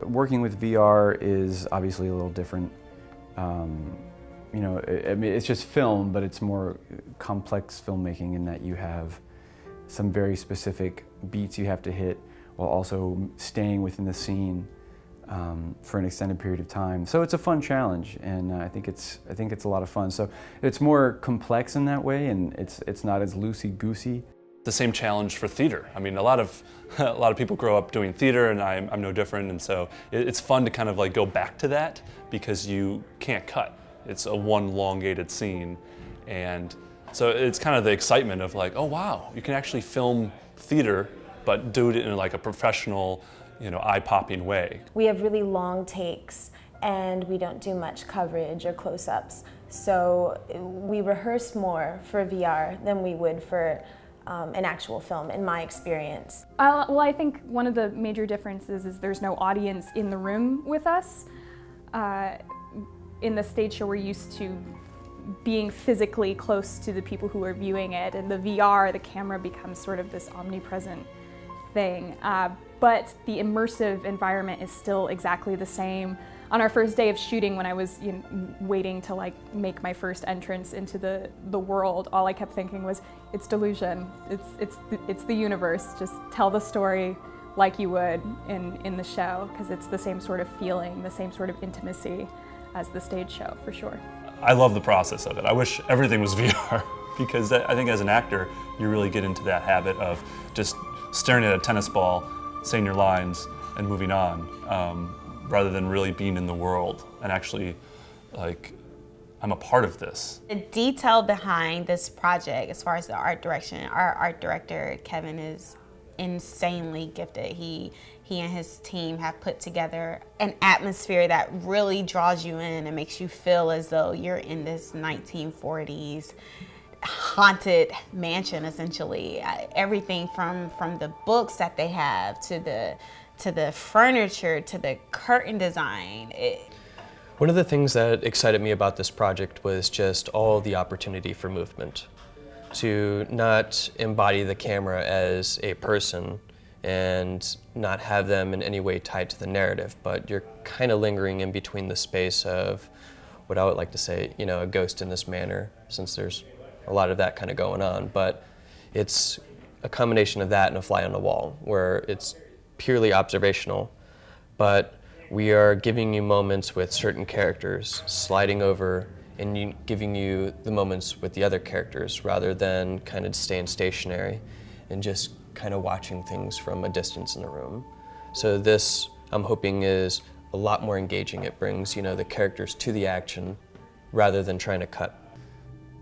Working with VR is obviously a little different. Um, you know, I mean, it's just film, but it's more complex filmmaking in that you have some very specific beats you have to hit while also staying within the scene um, for an extended period of time. So it's a fun challenge, and uh, I think it's I think it's a lot of fun. So it's more complex in that way, and it's it's not as loosey goosey. The same challenge for theater. I mean, a lot of a lot of people grow up doing theater, and I'm, I'm no different. And so it, it's fun to kind of like go back to that because you can't cut. It's a one elongated scene, and so it's kind of the excitement of like, oh wow, you can actually film theater, but do it in like a professional you know, eye-popping way. We have really long takes and we don't do much coverage or close-ups. So we rehearse more for VR than we would for um, an actual film, in my experience. Uh, well, I think one of the major differences is there's no audience in the room with us. Uh, in the stage show, we're used to being physically close to the people who are viewing it, and the VR, the camera becomes sort of this omnipresent thing. Uh, but the immersive environment is still exactly the same. On our first day of shooting, when I was you know, waiting to like make my first entrance into the, the world, all I kept thinking was, it's delusion. It's, it's, it's the universe. Just tell the story like you would in, in the show, because it's the same sort of feeling, the same sort of intimacy as the stage show, for sure. I love the process of it. I wish everything was VR, because I think as an actor, you really get into that habit of just staring at a tennis ball saying your lines and moving on, um, rather than really being in the world and actually like I'm a part of this. The detail behind this project, as far as the art direction, our art director Kevin is insanely gifted. He he and his team have put together an atmosphere that really draws you in and makes you feel as though you're in this 1940s haunted mansion essentially. Uh, everything from from the books that they have to the to the furniture to the curtain design. It, one of the things that excited me about this project was just all the opportunity for movement. To not embody the camera as a person and not have them in any way tied to the narrative, but you're kind of lingering in between the space of what I would like to say, you know, a ghost in this manner, since there's a lot of that kind of going on. But it's a combination of that and a fly on the wall, where it's purely observational, but we are giving you moments with certain characters, sliding over and giving you the moments with the other characters rather than kind of staying stationary and just kind of watching things from a distance in the room. So this, I'm hoping, is a lot more engaging. It brings, you know, the characters to the action rather than trying to cut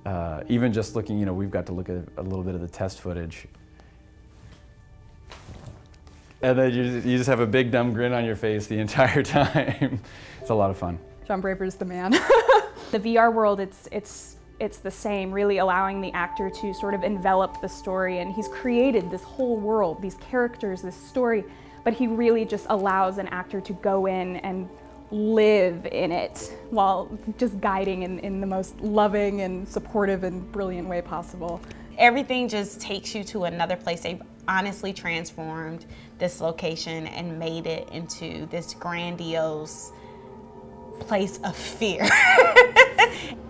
uh, even just looking, you know, we've got to look at a little bit of the test footage. And then you just, you just have a big dumb grin on your face the entire time. it's a lot of fun. Jon Braver's the man. the VR world, it's, it's, it's the same, really allowing the actor to sort of envelop the story. And he's created this whole world, these characters, this story, but he really just allows an actor to go in and live in it while just guiding in, in the most loving and supportive and brilliant way possible. Everything just takes you to another place. They've honestly transformed this location and made it into this grandiose place of fear.